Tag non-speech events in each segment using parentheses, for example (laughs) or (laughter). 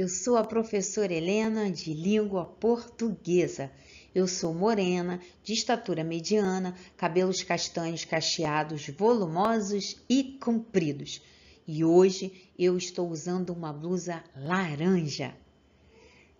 eu sou a professora Helena de língua portuguesa. Eu sou morena, de estatura mediana, cabelos castanhos cacheados, volumosos e compridos. E hoje eu estou usando uma blusa laranja.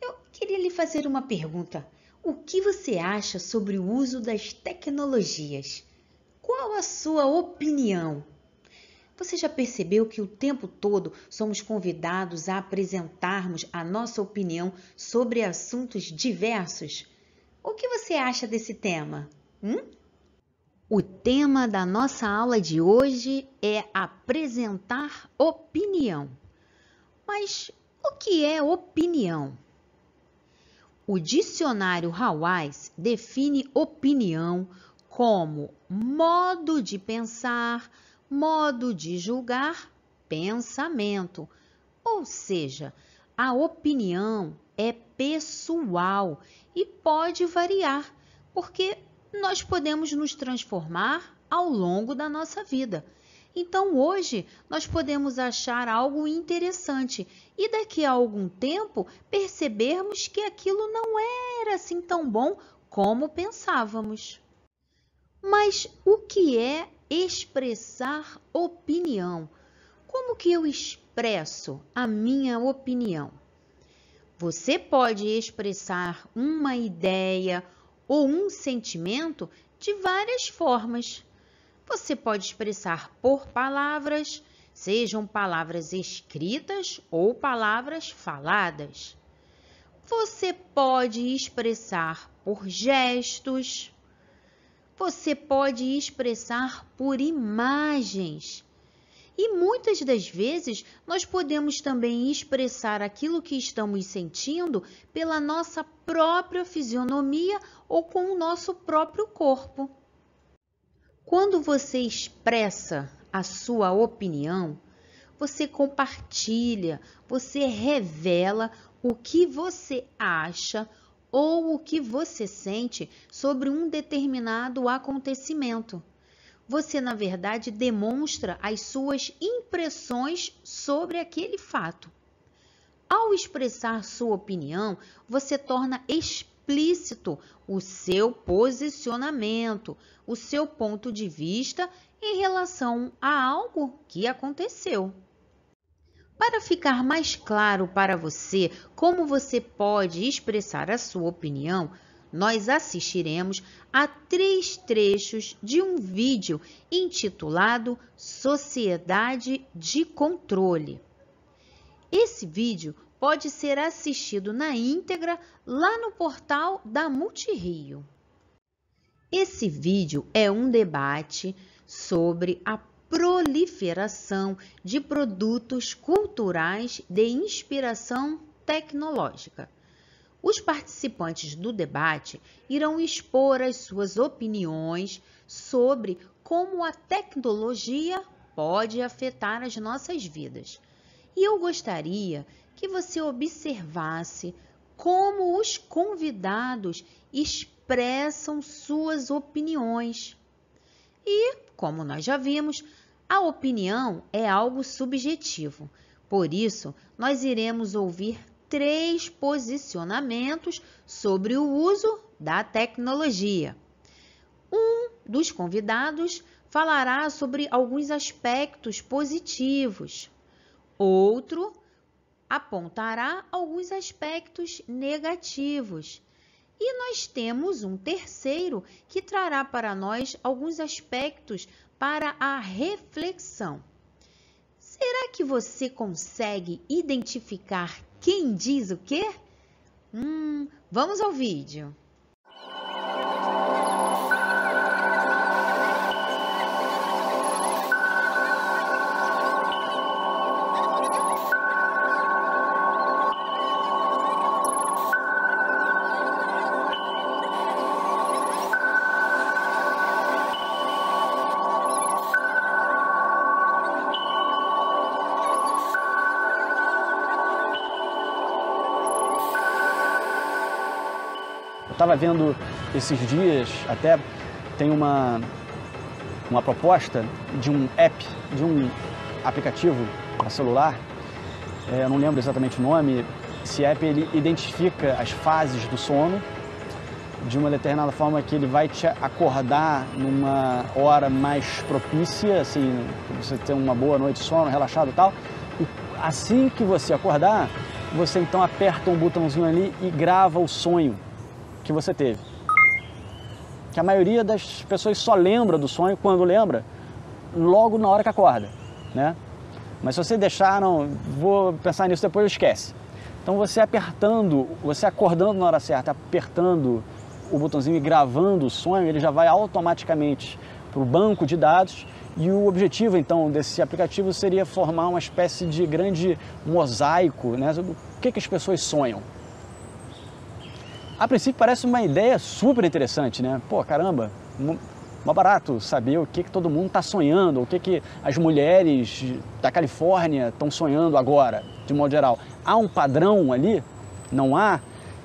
Eu queria lhe fazer uma pergunta. O que você acha sobre o uso das tecnologias? Qual a sua opinião? Você já percebeu que o tempo todo somos convidados a apresentarmos a nossa opinião sobre assuntos diversos? O que você acha desse tema? Hum? O tema da nossa aula de hoje é apresentar opinião. Mas o que é opinião? O dicionário Hawais define opinião como modo de pensar, modo de julgar, pensamento. Ou seja, a opinião é pessoal e pode variar, porque nós podemos nos transformar ao longo da nossa vida. Então, hoje, nós podemos achar algo interessante e daqui a algum tempo percebermos que aquilo não era assim tão bom como pensávamos. Mas o que é expressar opinião? Como que eu expresso a minha opinião? Você pode expressar uma ideia ou um sentimento de várias formas. Você pode expressar por palavras, sejam palavras escritas ou palavras faladas. Você pode expressar por gestos. Você pode expressar por imagens. E muitas das vezes nós podemos também expressar aquilo que estamos sentindo pela nossa própria fisionomia ou com o nosso próprio corpo. Quando você expressa a sua opinião, você compartilha, você revela o que você acha ou o que você sente sobre um determinado acontecimento você, na verdade, demonstra as suas impressões sobre aquele fato. Ao expressar sua opinião, você torna explícito o seu posicionamento, o seu ponto de vista em relação a algo que aconteceu. Para ficar mais claro para você como você pode expressar a sua opinião, nós assistiremos a três trechos de um vídeo intitulado Sociedade de Controle. Esse vídeo pode ser assistido na íntegra lá no portal da Multirio. Esse vídeo é um debate sobre a proliferação de produtos culturais de inspiração tecnológica. Os participantes do debate irão expor as suas opiniões sobre como a tecnologia pode afetar as nossas vidas. E eu gostaria que você observasse como os convidados expressam suas opiniões. E, como nós já vimos, a opinião é algo subjetivo. Por isso, nós iremos ouvir três posicionamentos sobre o uso da tecnologia. Um dos convidados falará sobre alguns aspectos positivos, outro apontará alguns aspectos negativos. E nós temos um terceiro que trará para nós alguns aspectos para a reflexão. Será que você consegue identificar quem diz o quê? Hum, vamos ao vídeo. Estava vendo esses dias, até tem uma, uma proposta de um app, de um aplicativo para celular, é, eu não lembro exatamente o nome, esse app ele identifica as fases do sono de uma determinada forma que ele vai te acordar numa hora mais propícia, assim, você ter uma boa noite de sono, relaxado e tal. E assim que você acordar, você então aperta um botãozinho ali e grava o sonho que você teve. Que a maioria das pessoas só lembra do sonho quando lembra, logo na hora que acorda, né? Mas se você deixar, não, vou pensar nisso depois, esquece. Então você apertando, você acordando na hora certa, apertando o botãozinho e gravando o sonho, ele já vai automaticamente para o banco de dados e o objetivo então desse aplicativo seria formar uma espécie de grande mosaico né, o que, que as pessoas sonham. A princípio parece uma ideia super interessante, né? Pô, caramba, mó barato saber o que, que todo mundo está sonhando, o que, que as mulheres da Califórnia estão sonhando agora, de modo geral. Há um padrão ali? Não há?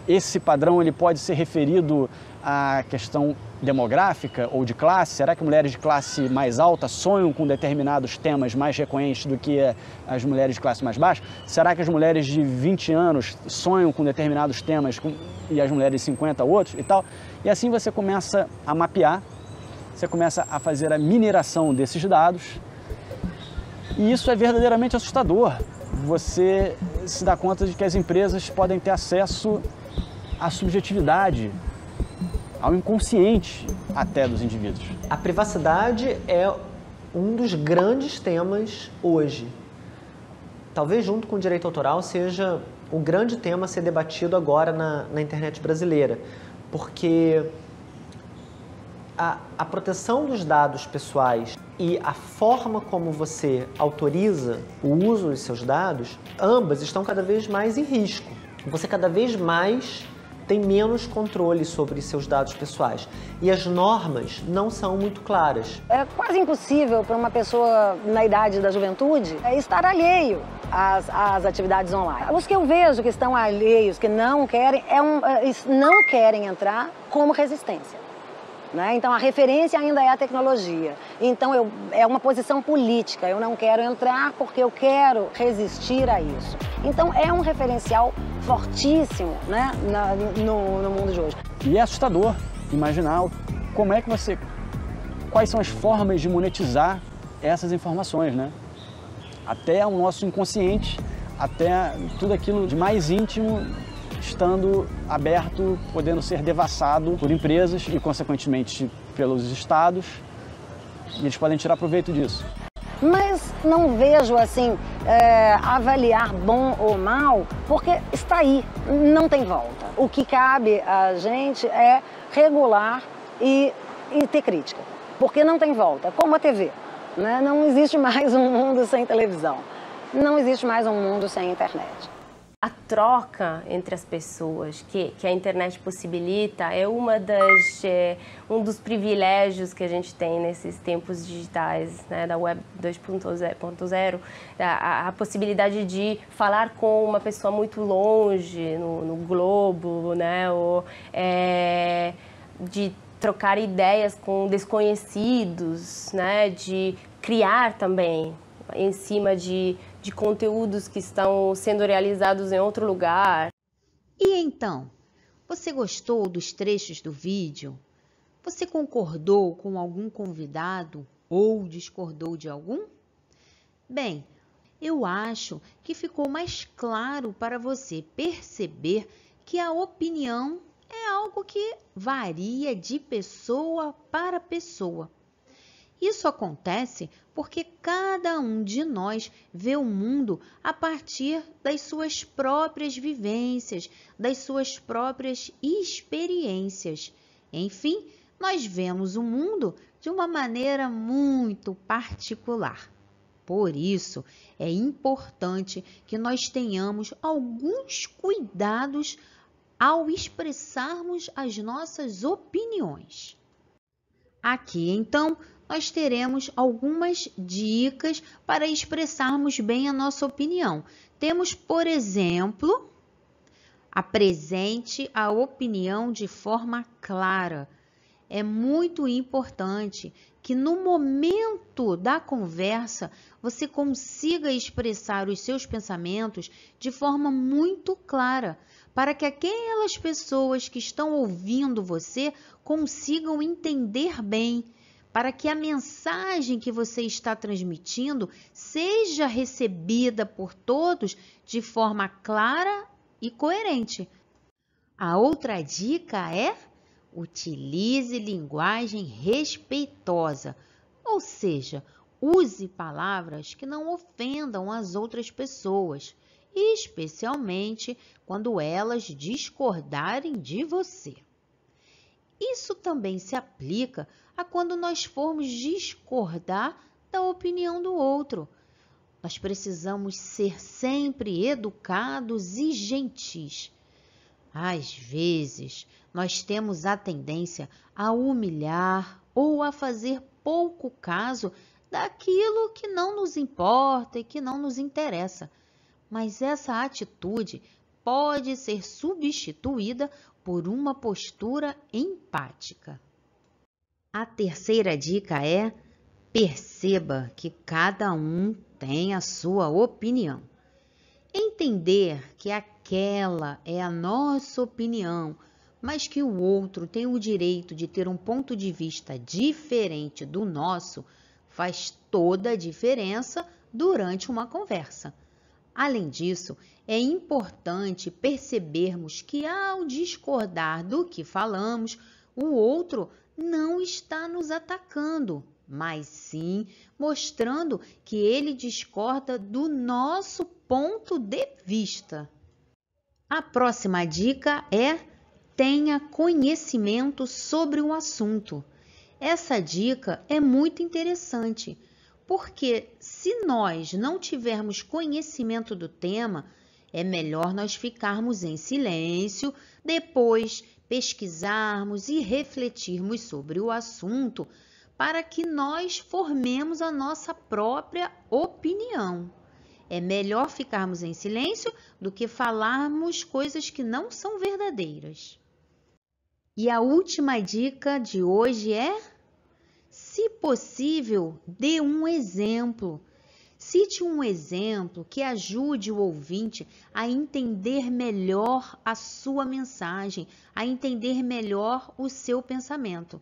Esse padrão ele pode ser referido à questão demográfica ou de classe? Será que mulheres de classe mais alta sonham com determinados temas mais recorrentes do que as mulheres de classe mais baixa? Será que as mulheres de 20 anos sonham com determinados temas e as mulheres de 50 outros e tal? E assim você começa a mapear, você começa a fazer a mineração desses dados e isso é verdadeiramente assustador. Você se dá conta de que as empresas podem ter acesso à subjetividade, ao inconsciente até dos indivíduos. A privacidade é um dos grandes temas hoje. Talvez junto com o direito autoral seja o grande tema a ser debatido agora na, na internet brasileira, porque a, a proteção dos dados pessoais e a forma como você autoriza o uso de seus dados, ambas estão cada vez mais em risco. Você cada vez mais tem menos controle sobre seus dados pessoais. E as normas não são muito claras. É quase impossível para uma pessoa na idade da juventude é estar alheio às, às, atividades online. Os que eu vejo que estão alheios, que não querem, é um, é, não querem entrar como resistência. Né? Então a referência ainda é a tecnologia. Então eu, é uma posição política. Eu não quero entrar porque eu quero resistir a isso. Então é um referencial fortíssimo né? Na, no, no mundo de hoje. E é assustador imaginar como é que você. Quais são as formas de monetizar essas informações, né? Até o nosso inconsciente, até tudo aquilo de mais íntimo estando aberto, podendo ser devassado por empresas e, consequentemente, pelos estados, e eles podem tirar proveito disso. Mas não vejo assim é, avaliar bom ou mal, porque está aí, não tem volta. O que cabe a gente é regular e, e ter crítica, porque não tem volta, como a TV. Né? Não existe (laughs) mais um mundo sem televisão, não existe mais um mundo sem internet. Troca entre as pessoas que, que a internet possibilita é uma das é, um dos privilégios que a gente tem nesses tempos digitais, né, da web 2.0, a, a, possibilidade de falar com uma pessoa muito longe no, no globo, né, ou é, de trocar ideias com desconhecidos, né, de criar também em cima de de conteúdos que estão sendo realizados em outro lugar. E então, você gostou dos trechos do vídeo? Você concordou com algum convidado ou discordou de algum? Bem, eu acho que ficou mais claro para você perceber que a opinião é algo que varia de pessoa para pessoa. Isso acontece porque cada um de nós vê o mundo a partir das suas próprias vivências, das suas próprias experiências. Enfim, nós vemos o mundo de uma maneira muito particular. Por isso, é importante que nós tenhamos alguns cuidados ao expressarmos as nossas opiniões. Aqui, então, nós teremos algumas dicas para expressarmos bem a nossa opinião. Temos, por exemplo, apresente a opinião de forma clara. é muito importante que no momento da conversa você consiga expressar os seus pensamentos de forma muito clara, para que aquelas pessoas que estão ouvindo você consigam entender bem, para que a mensagem que você está transmitindo seja recebida por todos de forma clara e coerente. A outra dica é Utilize linguagem respeitosa, ou seja, use palavras que não ofendam as outras pessoas, especialmente quando elas discordarem de você. Isso também se aplica a quando nós formos discordar da opinião do outro. Nós precisamos ser sempre educados e gentis. Às vezes, nós temos a tendência a humilhar ou a fazer pouco caso daquilo que não nos importa e que não nos interessa. Mas essa atitude pode ser substituída por uma postura empática. A terceira dica é: perceba que cada um tem a sua opinião. Entender que aquela é a nossa opinião mas que o outro tem o direito de ter um ponto de vista diferente do nosso, faz toda a diferença durante uma conversa. Além disso, é importante percebermos que ao discordar do que falamos, o outro não está nos atacando, mas sim mostrando que ele discorda do nosso ponto de vista. A próxima dica é tenha conhecimento sobre o assunto. Essa dica é muito interessante, porque se nós não tivermos conhecimento do tema, é melhor nós ficarmos em silêncio, depois pesquisarmos e refletirmos sobre o assunto para que nós formemos a nossa própria opinião. É melhor ficarmos em silêncio do que falarmos coisas que não são verdadeiras. E a última dica de hoje é: se possível, dê um exemplo. Cite um exemplo que ajude o ouvinte a entender melhor a sua mensagem, a entender melhor o seu pensamento.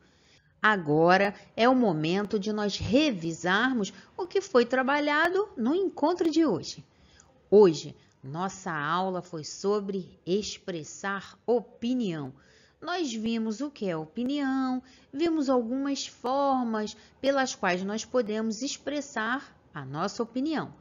Agora é o momento de nós revisarmos o que foi trabalhado no encontro de hoje. Hoje, nossa aula foi sobre expressar opinião nós vimos o que é opinião, vimos algumas formas pelas quais nós podemos expressar a nossa opinião.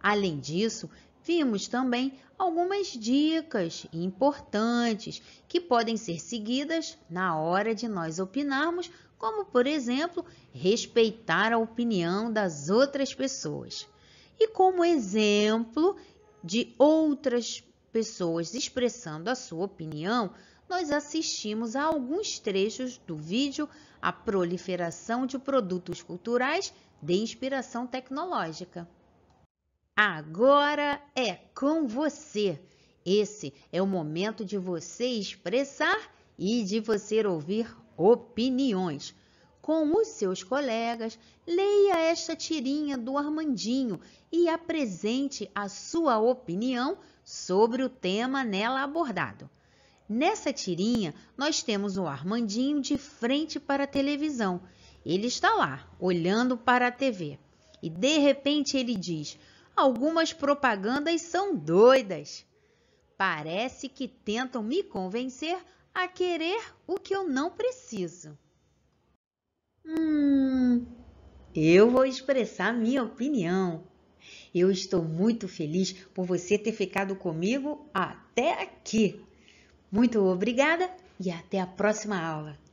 Além disso, vimos também algumas dicas importantes que podem ser seguidas na hora de nós opinarmos, como, por exemplo, respeitar a opinião das outras pessoas. E como exemplo de outras pessoas expressando a sua opinião, nós assistimos a alguns trechos do vídeo A Proliferação de Produtos Culturais de Inspiração Tecnológica. Agora é com você. Esse é o momento de você expressar e de você ouvir opiniões. Com os seus colegas, leia esta tirinha do Armandinho e apresente a sua opinião sobre o tema nela abordado. Nessa tirinha, nós temos o Armandinho de frente para a televisão. Ele está lá, olhando para a TV. E de repente ele diz: Algumas propagandas são doidas. Parece que tentam me convencer a querer o que eu não preciso. Hum, eu vou expressar minha opinião. Eu estou muito feliz por você ter ficado comigo até aqui. Muito obrigada e até a próxima aula.